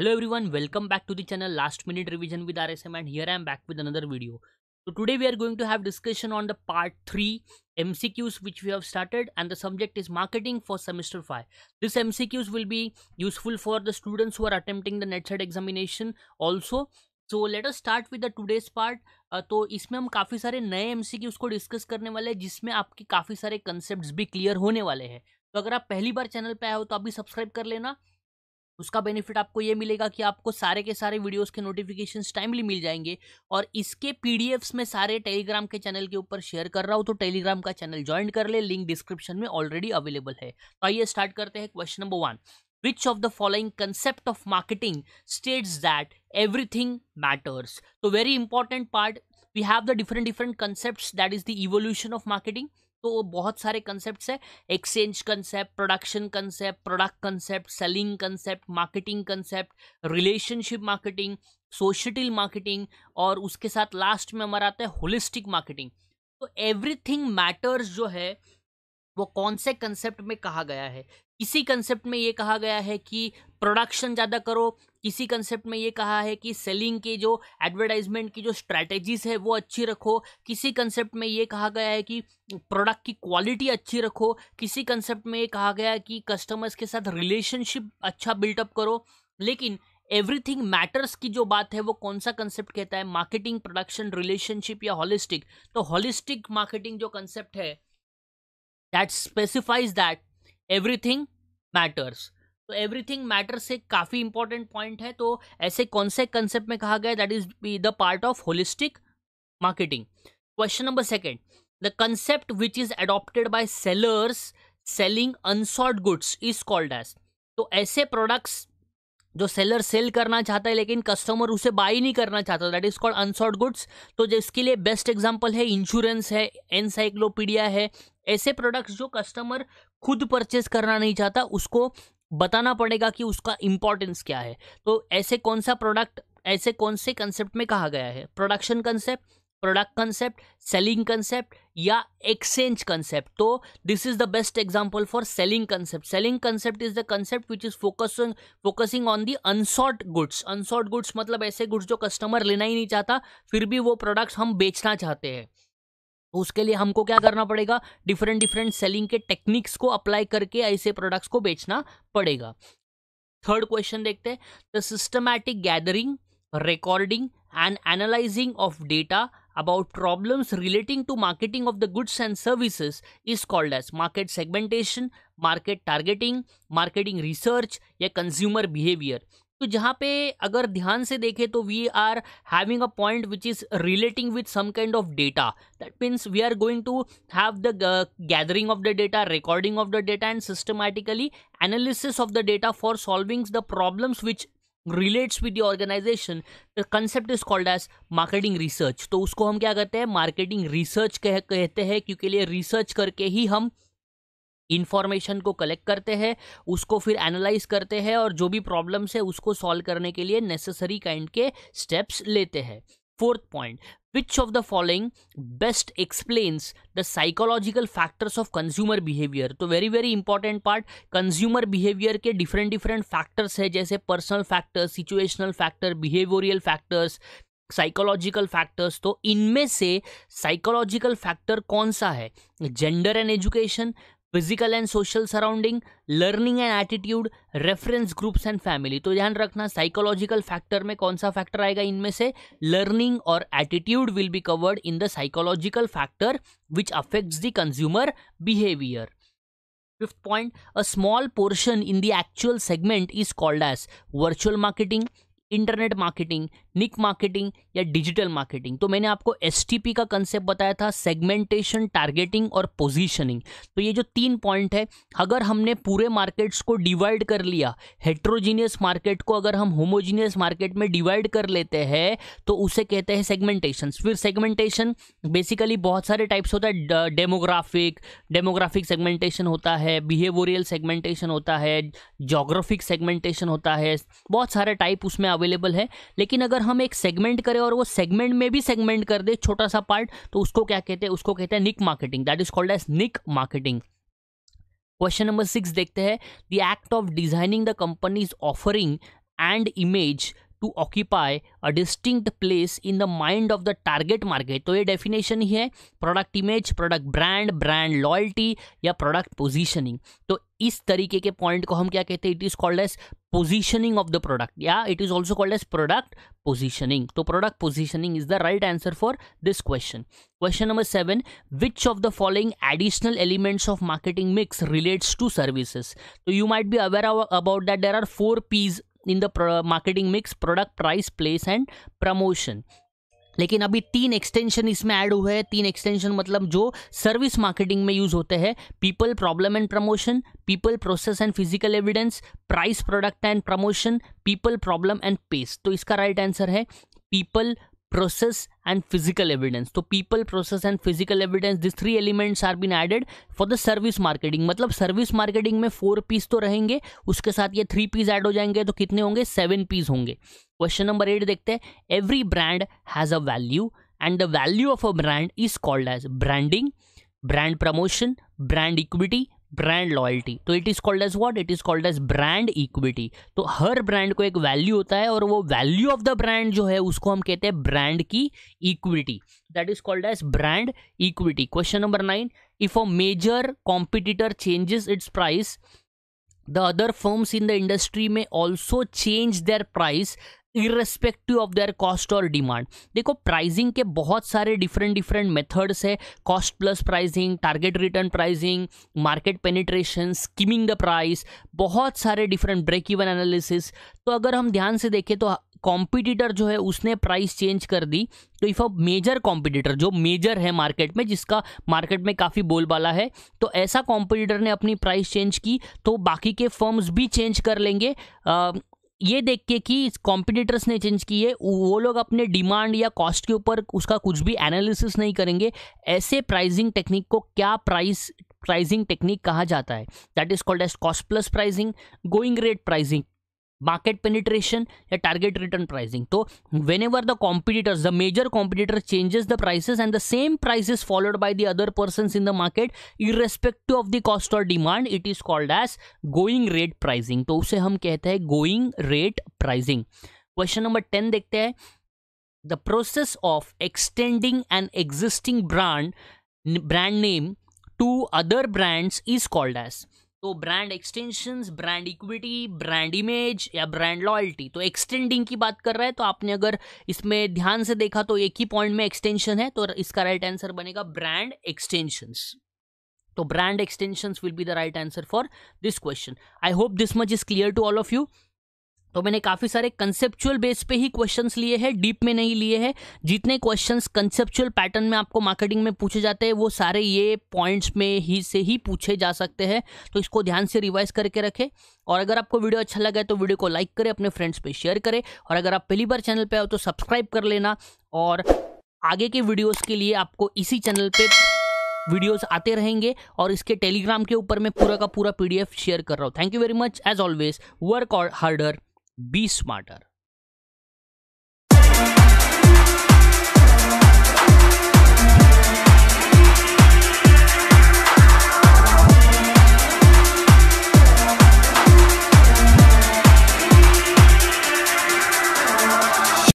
Hello everyone welcome back to the channel last minute revision with R S M and here I am back with another video तो today we are going to have discussion on the part three M MCQs which we have started and the subject is marketing for semester five this M C Qs will be useful for the students who are attempting the NET SET examination also so let us start with the today's part तो इसमें हम काफ़ी सारे नए M C Qs को discuss करने वाले हैं, जिसमें आपके काफ़ी सारे कंसेप्ट भी क्लियर होने वाले हैं। तो अगर आप पहली बार चैनल पर आए हो तो अभी सब्सक्राइब कर लेना। उसका बेनिफिट आपको ये मिलेगा कि आपको सारे के सारे वीडियोस के नोटिफिकेशंस टाइमली मिल जाएँगे और इसके पीडीएफ्स में सारे टेलीग्राम के चैनल के ऊपर शेयर कर रहा हूँ तो टेलीग्राम का चैनल ज्वाइन कर ले लिंक डिस्क्रिप्शन में ऑलरेडी अवेलेबल है तो आइए स्टार्ट करते हैं question number one which of the following concept of marketing states that everything matters so very important part we have the different different concepts that is the evolution of marketing तो बहुत सारे concept है। Exchange concept production concept product concept selling concept marketing concept relationship marketing societal marketing और उसके साथ last में हमारा आता है होलिस्टिक मार्केटिंग तो एवरीथिंग मैटर्स जो है, वो कौन से कंसेप्ट में कहा गया है? इसी कंसेप्ट में ये कहा गया है कि प्रोडक्शन ज़्यादा करो। किसी कंसेप्ट में ये कहा है कि सेलिंग के जो एडवर्टाइजमेंट की जो स्ट्रैटेजीज है, वो अच्छी रखो। किसी कंसेप्ट में ये कहा गया है कि प्रोडक्ट की क्वालिटी अच्छी रखो। किसी कंसेप्ट में ये कहा गया है कि कस्टमर्स के साथ रिलेशनशिप अच्छा बिल्टअप करो। लेकिन एवरीथिंग मैटर्स की जो बात है, वो कौन सा कंसेप्ट कहता है? मार्केटिंग प्रोडक्शन रिलेशनशिप या हॉलिस्टिक तो हॉलिस्टिक मार्केटिंग जो कंसेप्ट है that specifies that everything matters तो एवरीथिंग मैटर्स एक काफ़ी इंपॉर्टेंट पॉइंट है तो ऐसे कौन से कंसेप्ट में कहा गया that is be the part of holistic marketing question number second the concept which is adopted by sellers selling unsought goods is called as तो ऐसे प्रोडक्ट्स जो सेलर सेल करना चाहता है, लेकिन कस्टमर उसे बाई नहीं करना चाहता। That is called unsought goods तो जिसके लिए बेस्ट एग्जांपल है इंश्योरेंस है एनसाइक्लोपीडिया है, ऐसे प्रोडक्ट्स जो कस्टमर खुद परचेस करना नहीं चाहता, उसको बताना पड़ेगा कि उसका इंपॉर्टेंस क्या है। तो ऐसे कौन सा प्रोडक्ट ऐसे कौन से कंसेप्ट में कहा गया है? Production concept product concept selling concept या एक्सचेंज कंसेप्ट तो this is the best example for selling concept selling concept is the concept which is focusing focusing on the unsought goods unsought goods मतलब ऐसे goods जो customer लेना ही नहीं चाहता, फिर भी वो प्रोडक्ट्स हम बेचना चाहते हैं। उसके लिए हमको क्या करना पड़ेगा? डिफरेंट डिफरेंट सेलिंग के टेक्निक्स को अप्लाई करके ऐसे प्रोडक्ट्स को बेचना पड़ेगा। थर्ड क्वेश्चन देखते हैं। The systematic gathering recording and analysing of data about problems relating to marketing of the goods and services is called as market segmentation market targeting marketing research या consumer behavior तो जहाँ पे अगर ध्यान से देखें तो we are having a point which is relating with some kind of data that means we are going to have the gathering of the data recording of the data and systematically analysis of the data for solving the problems which relates with organisation the concept is called as marketing research तो उसको हम क्या कहते हैं? Marketing research कह, कहते हैं क्योंकि लिए रिसर्च करके ही हम इन्फॉर्मेशन को कलेक्ट करते हैं उसको फिर एनालाइज करते हैं और जो भी प्रॉब्लम्स है उसको सॉल्व करने के लिए नेसेसरी काइंड के स्टेप्स लेते हैं। Fourth point which of the following best explains the psychological factors of consumer behaviour तो very very important part consumer behaviour के डिफरेंट डिफरेंट फैक्टर्स है, जैसे personal factors situational factor behavioural factors psychological factors तो इनमें से psychological factor कौन सा है? Gender and education physical and social surrounding learning and attitude reference groups and family तो ध्यान रखना साइकोलॉजिकल फैक्टर में कौन सा फैक्टर आएगा इनमें से? लर्निंग और attitude will be covered in the psychological factor which affects the consumer behaviour fifth point a small portion in the actual segment is called as virtual marketing internet marketing, niche marketing या digital marketing. तो मैंने आपको STP का concept बताया था segmentation targeting और positioning तो ये जो तीन पॉइंट है, अगर हमने पूरे मार्केट्स को डिवाइड कर लिया हेट्रोजीनियस मार्केट को अगर हम होमोजीनियस मार्केट में डिवाइड कर लेते हैं तो उसे कहते हैं सेगमेंटेशन फिर सेगमेंटेशन बेसिकली बहुत सारे टाइप्स होता है डेमोग्राफिक डेमोग्राफिक सेगमेंटेशन होता है बिहेवियरल सेगमेंटेशन होता है जोग्राफिक सेगमेंटेशन होता है, बहुत सारे टाइप उसमें अवेलेबल है, लेकिन अगर हम एक सेगमेंट करें और वो सेगमेंट में भी सेगमेंट कर दे छोटा सा पार्ट तो उसको क्या कहते हैं? उसको कहते हैं niche marketing that is called as niche marketing question number six देखते हैं. The act of designing the company's offering and image to occupy a distinct place in the mind of the target market तो ये definition ही है product image product brand brand loyalty या product positioning तो इस तरीके के पॉइंट को हम क्या कहते हैं? It is called as positioning of the product या it is also called as product positioning तो product positioning is the right answer for this question question number seven which of the following additional elements of marketing mix relates to services तो you might be aware about that there are four Ps in the marketing mix product price place and promotion लेकिन अभी तीन extension इसमें add हुए हैं। तीन extension मतलब जो सर्विस मार्केटिंग में यूज़ होते हैं। People problem and promotion people process and physical evidence price product and promotion people problem and pace तो इसका राइट right आंसर है people process and physical evidence तो people process and physical evidence these three elements are been added for the service marketing मतलब service marketing में four Ps तो रहेंगे उसके साथ ये थ्री पीस ऐड हो जाएँगे तो कितने होंगे सेवन पीस होंगे क्वेश्चन नंबर एट देखते हैं every brand has a value and the value of a brand is called as branding brand promotion brand equity brand loyalty तो it is called as what it is called as brand equity तो हर brand को एक value होता है और वो value of the brand जो है, उसको हम कहते हैं ब्रांड की equity that is called as brand equity question number nine if a major competitor changes its price the other firms in the industry में also change their price irrespective of their cost और demand देखो pricing के बहुत सारे different different methods है. Cost plus pricing target return pricing market penetration skimming the price बहुत सारे different break even analysis तो अगर हम ध्यान से देखें तो कॉम्पिटिटर जो है, उसने प्राइस चेंज कर दी. तो इफ़ अ मेजर कॉम्पिटिटर जो मेजर है मार्केट में, जिसका मार्केट में काफ़ी बोलबाला है तो ऐसा कॉम्पिटिटर ने अपनी प्राइस चेंज की तो बाकी के फर्म्स भी चेंज कर लेंगे. ये देख के कि कॉम्पिटिटर्स ने चेंज किए वो लोग अपने डिमांड या कॉस्ट के ऊपर उसका कुछ भी एनालिसिस नहीं करेंगे। ऐसे प्राइजिंग टेक्निक को क्या प्राइस प्राइजिंग टेक्निक कहा जाता है? That is called as cost plus pricing going rate pricing market penetration या target return pricing so whenever the competitors the major competitor changes the prices and the same price is followed by the other persons in the market irrespective of the cost or demand it is called as going rate pricing तो उसे हम कहते हैं going rate pricing question number ten देखते हैं the process of extending an existing brand brand name to other brands is called as तो brand extension brand equity brand image या brand loyalty तो एक्सटेंडिंग की बात कर रहा है तो आपने अगर इसमें ध्यान से देखा तो एक ही पॉइंट में एक्सटेंशन है तो इसका राइट आंसर बनेगा ब्रांड एक्सटेंशंस तो brand extensions will be the right answer for this question I hope this much is clear to all of you तो मैंने काफ़ी सारे कंसेप्चुअल बेस पे ही क्वेश्चंस लिए हैं डीप में नहीं लिए हैं। जितने क्वेश्चंस कंसेप्चुअल पैटर्न में आपको मार्केटिंग में पूछे जाते हैं, वो सारे ये पॉइंट्स में ही से ही पूछे जा सकते हैं। तो इसको ध्यान से रिवाइज करके रखें। और अगर आपको वीडियो अच्छा लगा है तो वीडियो को लाइक करें, अपने फ्रेंड्स पर शेयर करें। और अगर आप पहली बार चैनल पर आओ तो सब्सक्राइब कर लेना। और आगे के वीडियोज़ के लिए आपको इसी चैनल पर वीडियोस आते रहेंगे। और इसके टेलीग्राम के ऊपर मैं पूरा का पूरा पीडीएफ शेयर कर रहा हूँ। Thank you very much as always work और हार्डर be smarter